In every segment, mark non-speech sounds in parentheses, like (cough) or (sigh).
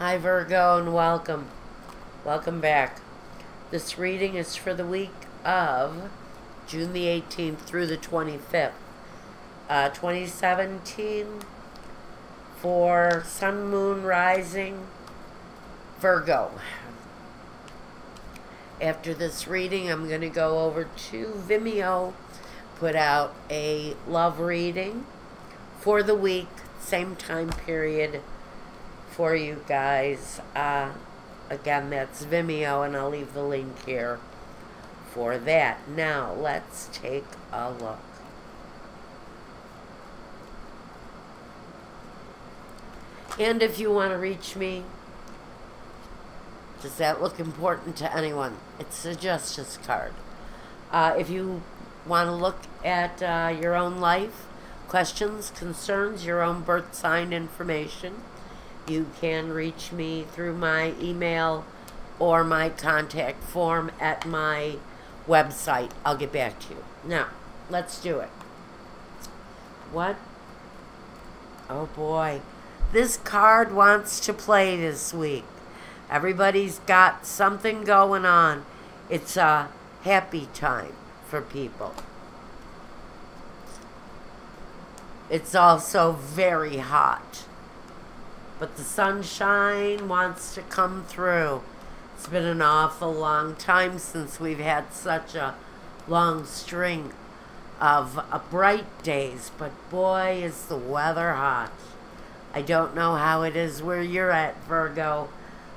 Hi, Virgo, and welcome. Welcome back. This reading is for the week of June the 18th through the 25th, uh, 2017, for Sun, Moon, Rising, Virgo. After this reading, I'm going to go over to Vimeo, put out a love reading for the week, same time period for you guys. Uh, again, that's Vimeo, and I'll leave the link here for that. Now, let's take a look. And if you want to reach me, does that look important to anyone? It's a justice card. Uh, if you want to look at uh, your own life, questions, concerns, your own birth sign information, you can reach me through my email or my contact form at my website. I'll get back to you. Now, let's do it. What? Oh boy. This card wants to play this week. Everybody's got something going on. It's a happy time for people. It's also very hot but the sunshine wants to come through. It's been an awful long time since we've had such a long string of uh, bright days, but boy, is the weather hot. I don't know how it is where you're at, Virgo.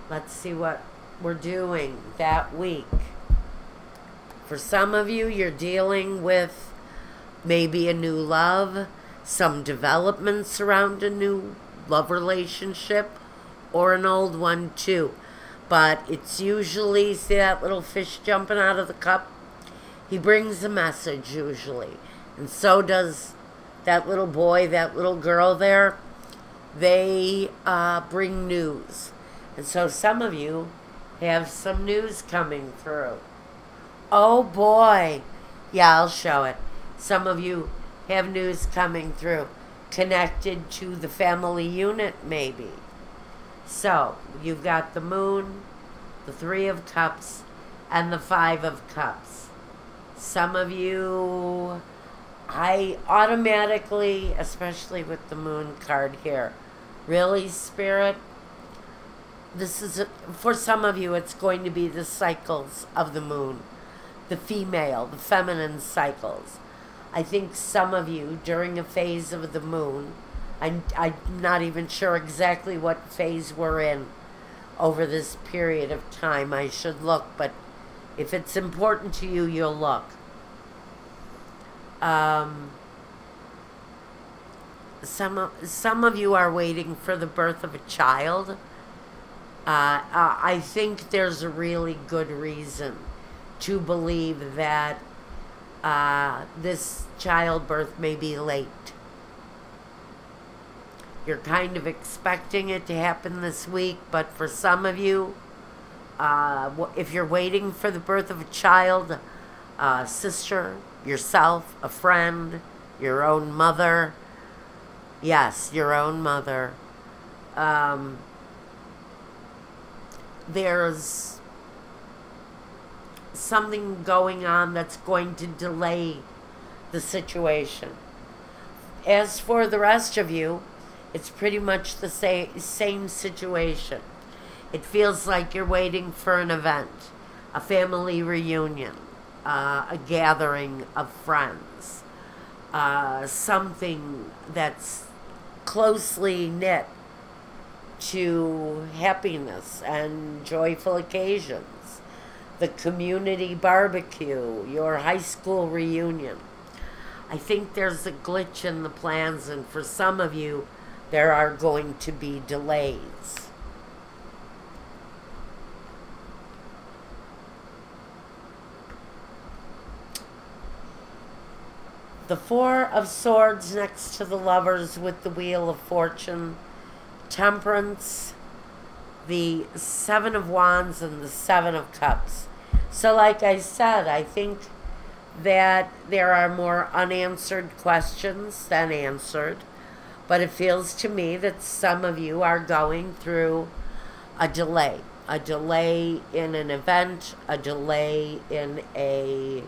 Let's see what we're doing that week. For some of you, you're dealing with maybe a new love, some developments around a new love relationship or an old one too. But it's usually, see that little fish jumping out of the cup? He brings a message usually. And so does that little boy, that little girl there. They uh, bring news. And so some of you have some news coming through. Oh boy. Yeah, I'll show it. Some of you have news coming through connected to the family unit, maybe. So, you've got the moon, the three of cups, and the five of cups. Some of you, I automatically, especially with the moon card here, really, spirit, this is, a, for some of you, it's going to be the cycles of the moon, the female, the feminine cycles. I think some of you during a phase of the moon, I'm, I'm not even sure exactly what phase we're in over this period of time. I should look, but if it's important to you, you'll look. Um, some of, some of you are waiting for the birth of a child. Uh, uh, I think there's a really good reason to believe that uh, this childbirth may be late. You're kind of expecting it to happen this week, but for some of you, uh, if you're waiting for the birth of a child, a sister, yourself, a friend, your own mother, yes, your own mother, um, there's something going on that's going to delay the situation. As for the rest of you, it's pretty much the same, same situation. It feels like you're waiting for an event, a family reunion, uh, a gathering of friends, uh, something that's closely knit to happiness and joyful occasions the community barbecue, your high school reunion. I think there's a glitch in the plans, and for some of you, there are going to be delays. The Four of Swords next to the Lovers with the Wheel of Fortune, Temperance, the Seven of Wands, and the Seven of Cups. So, like I said, I think that there are more unanswered questions than answered. But it feels to me that some of you are going through a delay. A delay in an event, a delay in a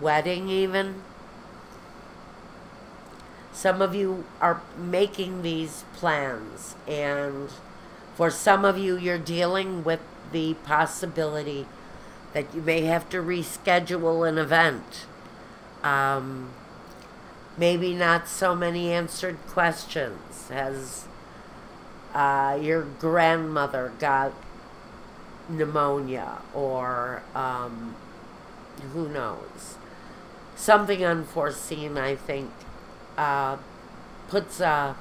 wedding, even. Some of you are making these plans, and for some of you, you're dealing with the possibility that you may have to reschedule an event. Um, maybe not so many answered questions. Has uh, your grandmother got pneumonia or um, who knows? Something unforeseen, I think, uh, puts a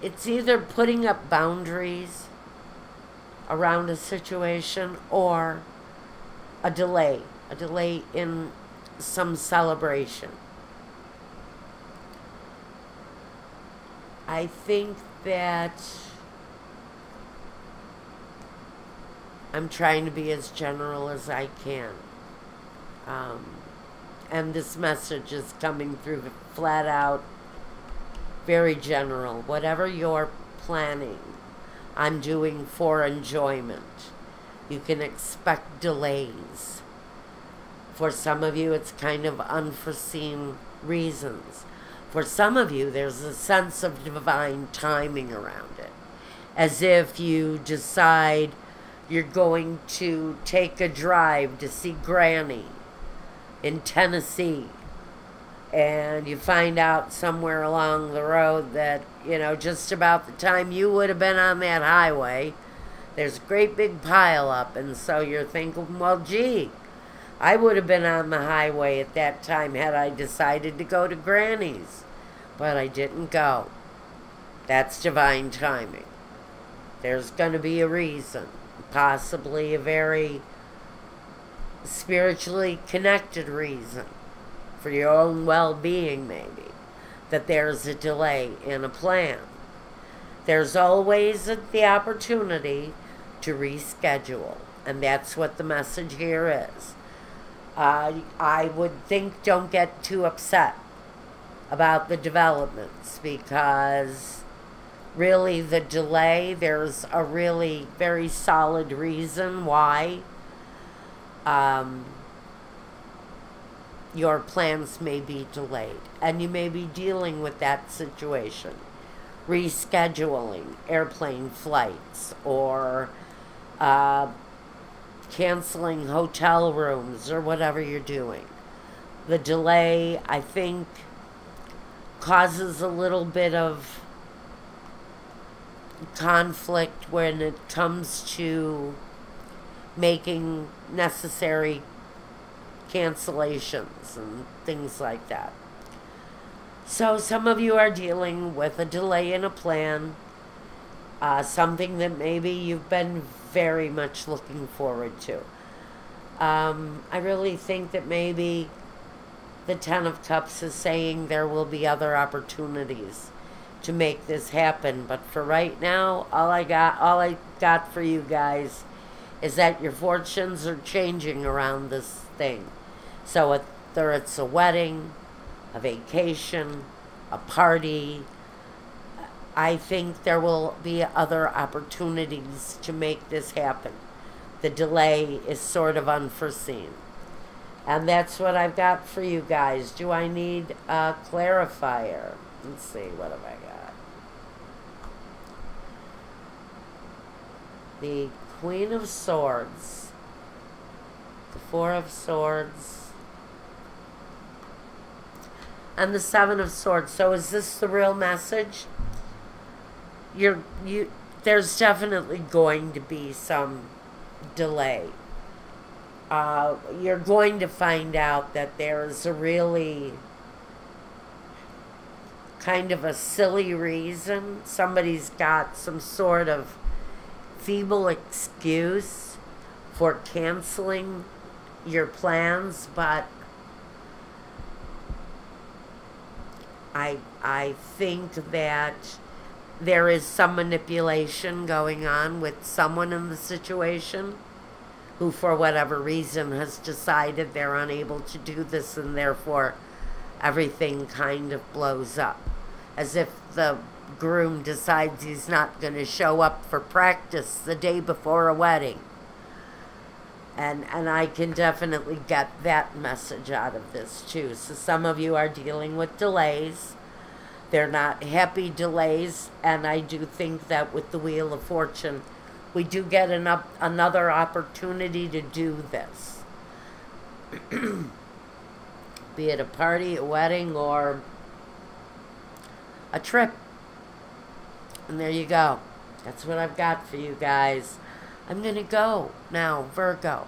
it's either putting up boundaries around a situation or a delay, a delay in some celebration. I think that I'm trying to be as general as I can. Um, and this message is coming through flat out, very general. Whatever you're planning I'm doing for enjoyment, you can expect delays. For some of you, it's kind of unforeseen reasons. For some of you, there's a sense of divine timing around it. As if you decide you're going to take a drive to see Granny in Tennessee. And you find out somewhere along the road that, you know, just about the time you would have been on that highway, there's a great big pile up. And so you're thinking, well, gee, I would have been on the highway at that time had I decided to go to Granny's. But I didn't go. That's divine timing. There's going to be a reason possibly a very spiritually connected reason for your own well being, maybe, that there's a delay in a plan. There's always the opportunity to reschedule, and that's what the message here is. Uh, I would think don't get too upset about the developments because really the delay. There's a really very solid reason why um, your plans may be delayed. And you may be dealing with that situation. Rescheduling airplane flights or uh, canceling hotel rooms or whatever you're doing. The delay, I think, causes a little bit of conflict when it comes to making necessary cancellations and things like that. So, some of you are dealing with a delay in a plan, uh, something that maybe you've been very much looking forward to. Um, I really think that maybe the Ten of Cups is saying there will be other opportunities to make this happen. But for right now, all I got, all I got for you guys is that your fortunes are changing around this thing. So whether it's a wedding, a vacation, a party, I think there will be other opportunities to make this happen. The delay is sort of unforeseen. And that's what I've got for you guys. Do I need a clarifier? Let's see, what have I got? the Queen of Swords, the Four of Swords, and the Seven of Swords. So is this the real message? You're you there's definitely going to be some delay. Uh, you're going to find out that there's a really kind of a silly reason. Somebody's got some sort of feeble excuse for canceling your plans, but I I think that there is some manipulation going on with someone in the situation who, for whatever reason, has decided they're unable to do this and therefore everything kind of blows up. As if the groom decides he's not going to show up for practice the day before a wedding. And, and I can definitely get that message out of this too. So some of you are dealing with delays. They're not happy delays, and I do think that with the Wheel of Fortune, we do get an up, another opportunity to do this. (clears throat) Be it a party, a wedding, or a trip. And there you go. That's what I've got for you guys. I'm going to go now, Virgo,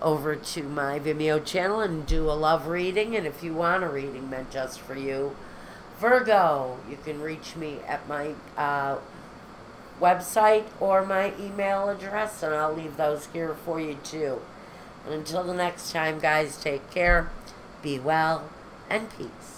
over to my Vimeo channel and do a love reading. And if you want a reading meant just for you, Virgo, you can reach me at my uh, website or my email address, and I'll leave those here for you too. And until the next time, guys, take care, be well, and peace.